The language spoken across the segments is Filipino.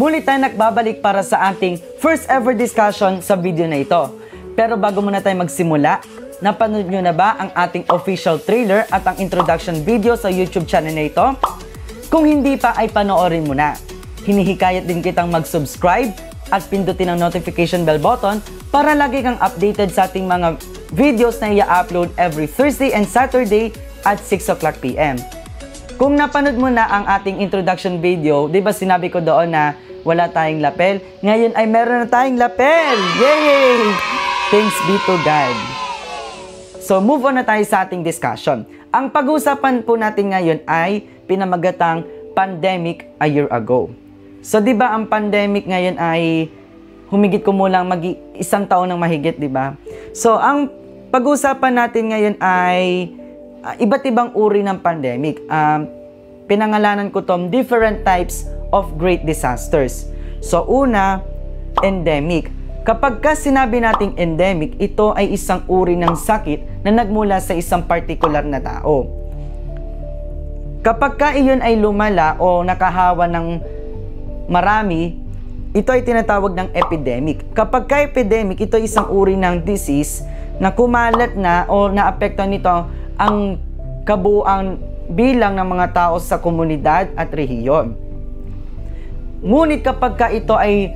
Muli tayo nagbabalik para sa ating first ever discussion sa video na ito. Pero bago muna tayo magsimula, napanood nyo na ba ang ating official trailer at ang introduction video sa YouTube channel na ito? Kung hindi pa ay panoorin mo na. Hinihikayat din kitang mag-subscribe at pindutin ang notification bell button para lagi kang updated sa ating mga videos na i-upload every Thursday and Saturday at 6 o'clock PM. Kung napanood mo na ang ating introduction video, di ba sinabi ko doon na wala tayong lapel? Ngayon ay meron na tayong lapel! Yay! Thanks be to God. So move on na tayo sa ating discussion. Ang pag-uusapan po natin ngayon ay pinamagatang pandemic a year ago. So 'di ba ang pandemic ngayon ay humigit kumulang mag isang taon ng mahigit, 'di ba? So ang pag-uusapan natin ngayon ay uh, iba't ibang uri ng pandemic. Um, pinangalanan ko tom different types of great disasters. So una, endemic. Kapag ka sinabi nating endemic, ito ay isang uri ng sakit na nagmula sa isang particular na tao. Kapag ka iyon ay lumala o nakahawa ng marami, ito ay tinatawag ng epidemic. Kapag ka epidemic, ito ay isang uri ng disease na kumalat na o naapektuhan nito ang kabuang bilang ng mga tao sa komunidad at rehiyon. Ngunit kapag ka ito ay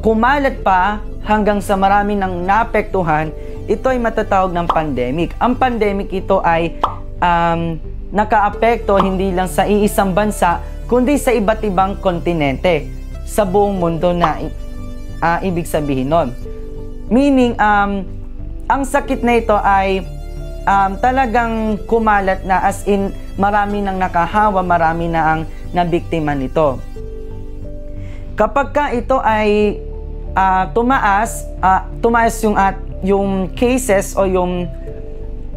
kumalat pa hanggang sa marami ng naapektuhan, ito ay matatawag ng pandemic. Ang pandemic ito ay um, nakaapekto hindi lang sa iisang bansa, kundi sa iba't ibang kontinente sa buong mundo na uh, ibig sabihin nun. Meaning, um, ang sakit na ito ay um, talagang kumalat na as in marami nang nakahawa, marami na ang nabiktima nito. Kapag ka ito ay uh, tumaas, uh, tumaas yung at yung cases o yung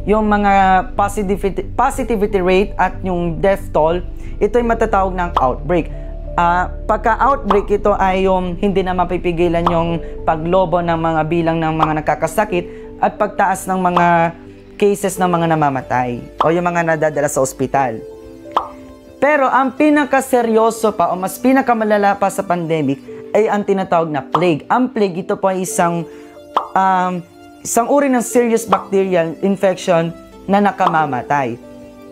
yung mga positivity, positivity rate at yung death toll, ito ay matatawag ng outbreak. Uh, pagka-outbreak ito ay yung hindi na mapipigilan yung paglobo ng mga bilang ng mga nakakasakit at pagtaas ng mga cases ng mga namamatay o yung mga nadadala sa ospital. Pero ang pinakaseryoso pa o mas pinakamalala pa sa pandemic ay ang tinatawag na plague. Ang plague ito po ay isang um, isang uri ng serious bacterial infection na nakamamatay.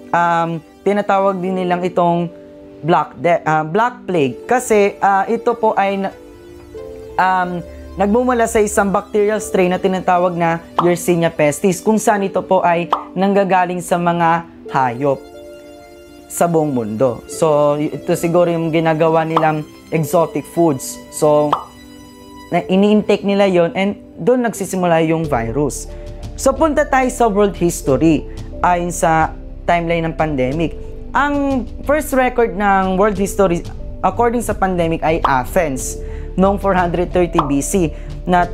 Um, tinatawag din nilang itong black de- uh, black plague kasi uh, ito po ay um, nagmumula sa isang bacterial strain na tinatawag na Yersinia pestis kung saan ito po ay nanggagaling sa mga hayop sa buong mundo. So, ito siguro yung ginagawa nilang exotic foods. So, na ini-intake nila yon and doon nagsisimula yung virus. So, punta tayo sa world history ayon sa timeline ng pandemic. Ang first record ng world history according sa pandemic ay Athens noong 430 BC na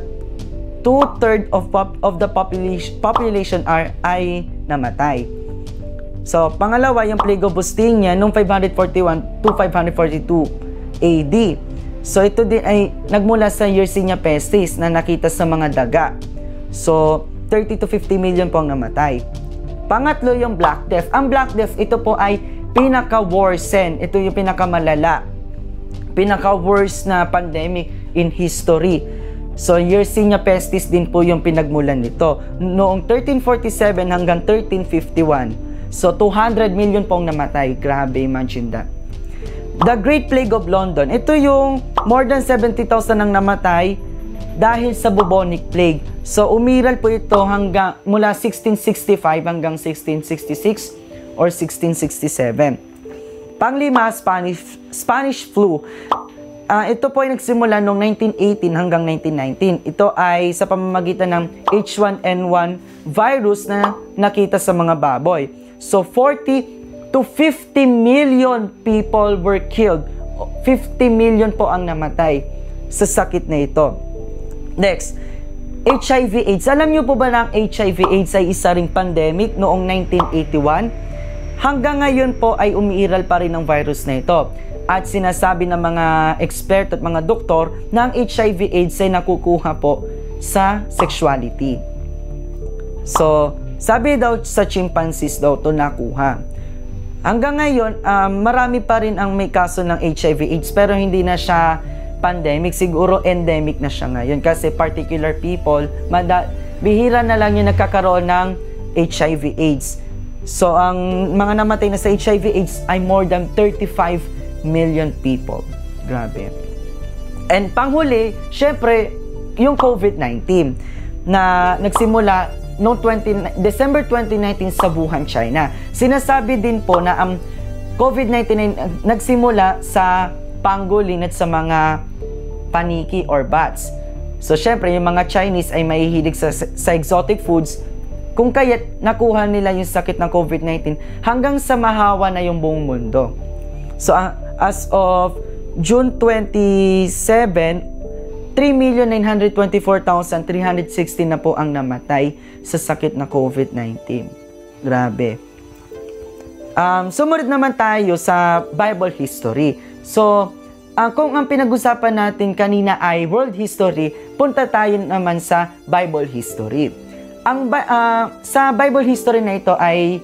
two-third of, pop, of the population, population are, ay namatay. So, pangalawa, yung Plague of Bustinia noong 541 to 542 AD. So, ito din ay nagmula sa Yersinia pestis na nakita sa mga daga. So, 30 to 50 million po ang namatay. Pangatlo, yung Black Death. Ang Black Death, ito po ay pinaka-worsen. Ito yung pinakamalala pinaka-worst na pandemic in history. So, Yersinia pestis din po yung pinagmulan nito. Noong 1347 hanggang 1351. So, 200 million pong namatay. Grabe, imagine that. The Great Plague of London. Ito yung more than 70,000 ang namatay dahil sa bubonic plague. So, umiral po ito hanggang mula 1665 hanggang 1666 or 1667. Panglima, Spanish, Spanish flu. Uh, ito po ay nagsimula noong 1918 hanggang 1919. Ito ay sa pamamagitan ng H1N1 virus na nakita sa mga baboy. So 40 to 50 million people were killed. 50 million po ang namatay sa sakit na ito. Next, HIV AIDS. Alam niyo po ba na ang HIV AIDS ay isa ring pandemic noong 1981? Hanggang ngayon po ay umiiral pa rin ang virus na ito. At sinasabi ng mga expert at mga doktor na ang HIV AIDS ay nakukuha po sa sexuality. So, sabi daw sa chimpanzees daw to nakuha. Hanggang ngayon, um, marami pa rin ang may kaso ng HIV AIDS pero hindi na siya pandemic, siguro endemic na siya ngayon kasi particular people, mada- bihira na lang yung nagkakaroon ng HIV AIDS. So, ang mga namatay na sa HIV AIDS ay more than 35 million people. Grabe. And panghuli, syempre, yung COVID-19 na nagsimula noong 20, December 2019 sa Wuhan, China. Sinasabi din po na ang COVID-19 nagsimula sa pangolin at sa mga paniki or bats. So, syempre, yung mga Chinese ay mahihilig sa, sa exotic foods. Kung kaya't nakuha nila yung sakit ng COVID-19 hanggang sa mahawa na yung buong mundo. So, uh, as of June 27, 3,924,316 na po ang namatay sa sakit na COVID-19. Grabe. Um, sumunod naman tayo sa Bible history. So, uh, kung ang pinag-usapan natin kanina ay world history, punta tayo naman sa Bible history. Ang uh, sa Bible history na ito ay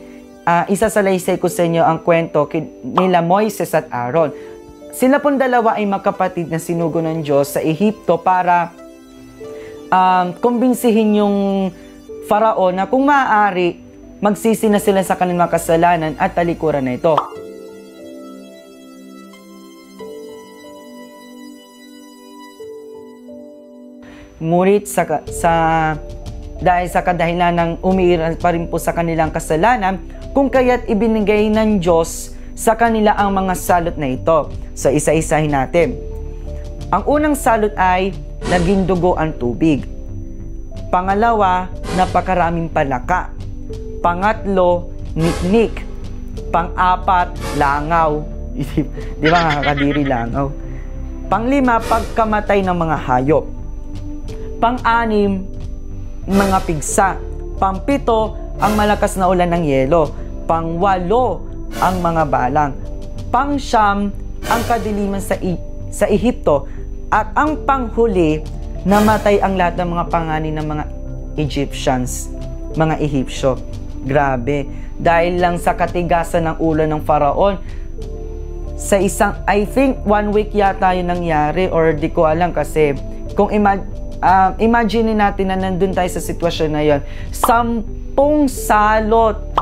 uh, isasalaysay ko sa inyo ang kwento nila Moises at Aaron. Sila pong dalawa ay magkapatid na sinugo ng Diyos sa Ehipto para um, kumbinsihin yung Faraon na kung maaari, magsisi na sila sa kanilang kasalanan at talikuran na ito. Ngunit sa, sa dahil sa kadahilan ng umiiral pa rin po sa kanilang kasalanan, kung kaya't ibinigay ng Diyos sa kanila ang mga salot na ito. So isa-isahin natin. Ang unang salot ay naging dugo ang tubig. Pangalawa, napakaraming palaka. Pangatlo, niknik. Pang-apat, langaw. Di ba nakakadiri langaw? Panglima, pagkamatay ng mga hayop. Pang-anim, mga pigsa. Pangpito, ang malakas na ulan ng yelo. Pangwalo, ang mga balang. Pangsyam, ang kadiliman sa, I- sa Ehipto. At ang panghuli, namatay ang lahat ng mga pangani ng mga Egyptians, mga Ehipsyo. Grabe. Dahil lang sa katigasan ng ulo ng Faraon, sa isang, I think one week yata yung nangyari or di ko alam kasi kung ima- uh, imagine natin na nandun tayo sa sitwasyon na yon sampung salot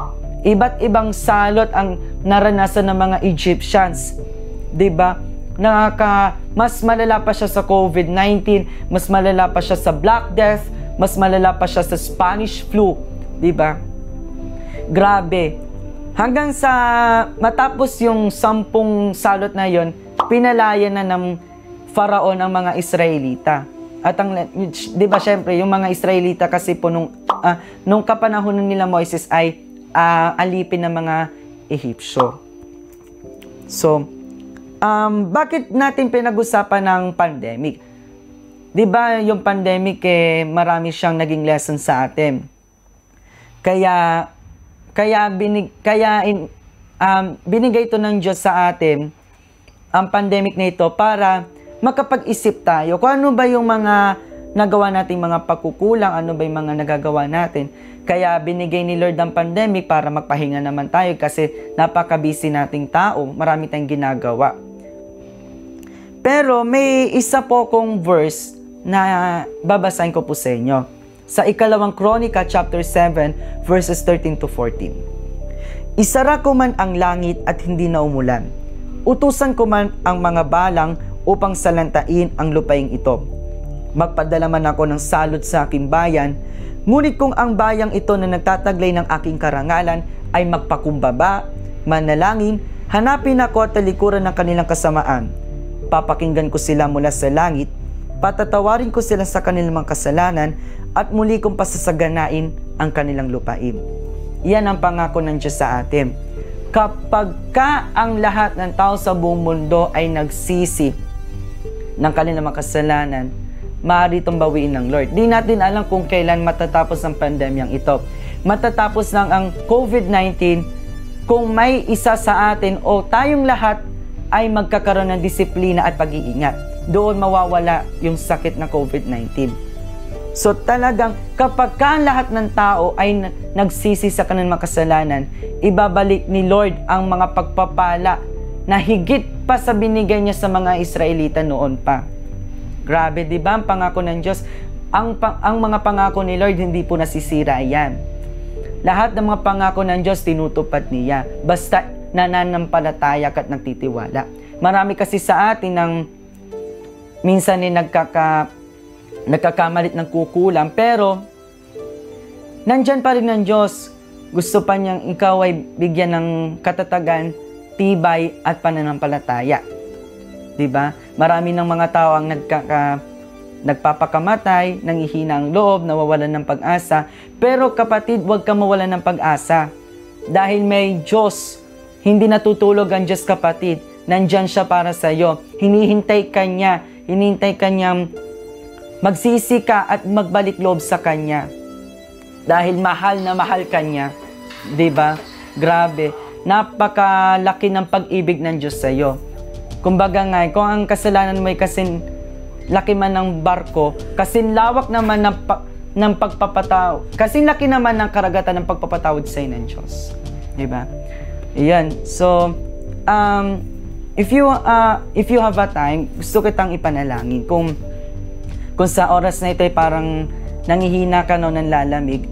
iba't ibang salot ang naranasan ng mga Egyptians. 'Di ba? Nakaka mas malala pa siya sa COVID-19, mas malala pa siya sa Black Death, mas malala pa siya sa Spanish flu, 'di ba? Grabe. Hanggang sa matapos yung sampung salot na yon, pinalaya na ng Faraon ang mga Israelita. At ang 'di ba syempre yung mga Israelita kasi po nung uh, nung kapanahon nila Moises ay uh, alipin ng mga Ehipsyo. So, um, bakit natin pinag-usapan ng pandemic? 'Di ba yung pandemic eh marami siyang naging lesson sa atin. Kaya kaya binig kaya in, um, binigay ito ng Diyos sa atin ang pandemic na ito para makapag-isip tayo kung ano ba yung mga nagawa nating mga pagkukulang, ano ba yung mga nagagawa natin kaya binigay ni Lord ang pandemic para magpahinga naman tayo kasi napaka-busy nating tao, marami tayong ginagawa. Pero may isa po kong verse na babasahin ko po sa inyo. Sa ikalawang Kronika chapter 7 verses 13 to 14. Isara ko man ang langit at hindi na umulan. Utusan ko man ang mga balang upang salantain ang lupaing ito. Magpadala man ako ng salot sa aking bayan Ngunit kung ang bayang ito na nagtataglay ng aking karangalan ay magpakumbaba, manalangin, hanapin ako at talikuran ng kanilang kasamaan. Papakinggan ko sila mula sa langit, patatawarin ko sila sa kanilang mga kasalanan at muli kong pasasaganain ang kanilang lupain. Yan ang pangako ng Diyos sa atin. Kapag ka ang lahat ng tao sa buong mundo ay nagsisi ng kanilang mga kasalanan, maaari itong bawiin ng Lord. Di natin alam kung kailan matatapos ang pandemyang ito. Matatapos lang ang COVID-19 kung may isa sa atin o tayong lahat ay magkakaroon ng disiplina at pag-iingat. Doon mawawala yung sakit ng COVID-19. So talagang kapag ka lahat ng tao ay nagsisi sa kanilang makasalanan, ibabalik ni Lord ang mga pagpapala na higit pa sa binigay niya sa mga Israelita noon pa. Grabe, di ba? Ang pangako ng Diyos, ang, ang mga pangako ni Lord, hindi po nasisira yan. Lahat ng mga pangako ng Diyos, tinutupad niya. Basta nananampalataya ka at nagtitiwala. Marami kasi sa atin ng minsan ni nagkaka, nagkakamalit ng kukulang, pero nandyan pa rin ng Diyos. Gusto pa niyang ikaw ay bigyan ng katatagan, tibay at pananampalataya. 'Di ba? Marami ng mga tao ang nagkaka nagpapakamatay, nangihina ang loob, nawawalan ng pag-asa. Pero kapatid, huwag ka mawalan ng pag-asa. Dahil may Diyos, hindi natutulog ang Diyos kapatid. Nandyan siya para sa iyo. Hinihintay ka niya. Hinihintay ka niyang magsisi ka at magbalik loob sa Kanya. Dahil mahal na mahal ka niya. ba? Grabe. Napakalaki ng pag-ibig ng Diyos sa iyo. Kumbaga nga, kung ang kasalanan mo ay kasin laki man ng barko, kasin lawak naman ng, pa, ng pagpapataw, kasin laki naman ng karagatan ng pagpapatawad sa ng Diyos. Di ba? Iyan. So, um, if you uh, if you have a time, gusto kitang ipanalangin. Kung kung sa oras na ito ay parang nangihina ka no ng lalamig,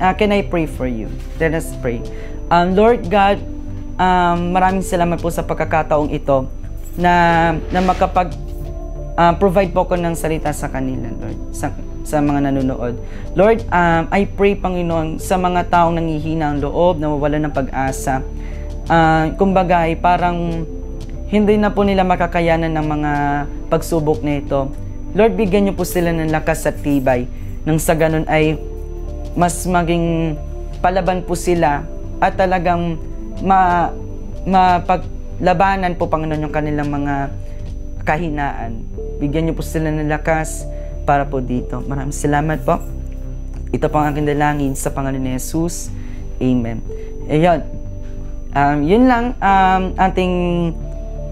uh, can I pray for you? Let us pray. Um, Lord God, um, maraming salamat po sa pagkakataong ito na, na makapag uh, provide po ko ng salita sa kanila, Lord, sa, sa mga nanonood. Lord, um, I pray, Panginoon, sa mga taong nangihina ang loob, nawawalan ng pag-asa. Uh, kumbaga, ay parang hindi na po nila makakayanan ng mga pagsubok na ito. Lord, bigyan niyo po sila ng lakas at tibay nang sa ganun ay mas maging palaban po sila at talagang ma, mapaglabanan po Panginoon yung kanilang mga kahinaan. Bigyan niyo po sila ng lakas para po dito. Maraming salamat po. Ito po ang aking dalangin sa pangalan ni Jesus. Amen. Ayun. Um, yun lang um, ating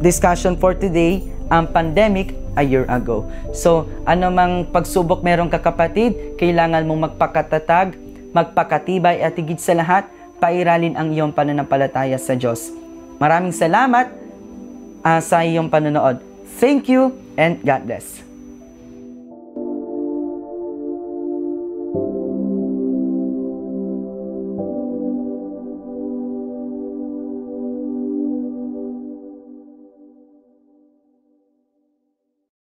discussion for today, ang pandemic a year ago. So, ano mang pagsubok meron ka kapatid, kailangan mong magpakatatag, magpakatibay at higit sa lahat, pairalin ang iyong pananampalataya sa Diyos. Maraming salamat uh, sa iyong panonood. Thank you and God bless.